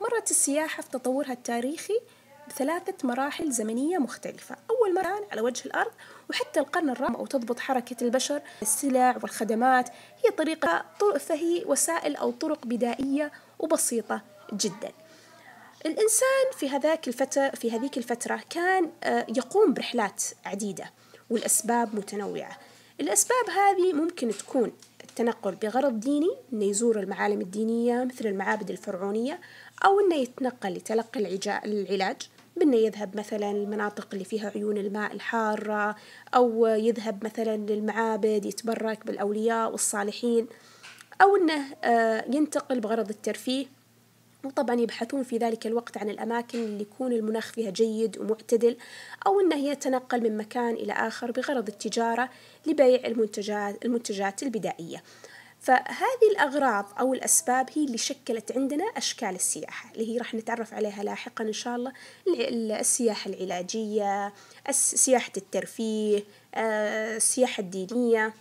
مرت السياحة في تطورها التاريخي بثلاثة مراحل زمنية مختلفة. أول مرة على وجه الأرض وحتى القرن الرابع أو تضبط حركة البشر السلع والخدمات. هي طريقة فهي وسائل أو طرق بدائية وبسيطة جدا. الإنسان في هذاك الفترة في هذيك الفترة كان آه، يقوم برحلات عديدة والأسباب متنوعة. الأسباب هذه ممكن تكون التنقل بغرض ديني إنه يزور المعالم الدينية مثل المعابد الفرعونية أو إنه يتنقل لتلقي العلاج بأنه يذهب مثلا المناطق اللي فيها عيون الماء الحارة أو يذهب مثلا للمعابد يتبرك بالأولياء والصالحين أو أنه آه، ينتقل بغرض الترفيه وطبعا يبحثون في ذلك الوقت عن الأماكن اللي يكون المناخ فيها جيد ومعتدل أو أنه يتنقل من مكان إلى آخر بغرض التجارة لبيع المنتجات المنتجات البدائية. فهذه الأغراض أو الأسباب هي اللي شكلت عندنا أشكال السياحة اللي هي راح نتعرف عليها لاحقا إن شاء الله السياحة العلاجية سياحة الترفيه آه، السياحة الدينية.